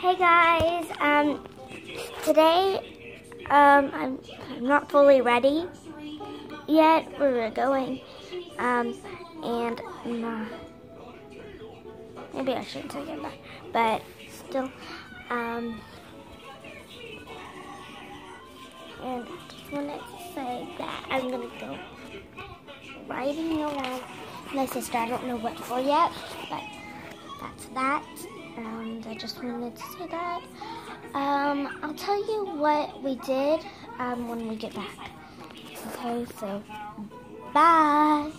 Hey guys, um, today, um, I'm, I'm not fully ready yet. where We're going, um, and uh, maybe I shouldn't say goodbye, but still, um, and just wanted to say that I'm gonna go riding around my sister. I don't know what for yet, but that's that. I just wanted to say that. Um, I'll tell you what we did um, when we get back. Okay, so bye.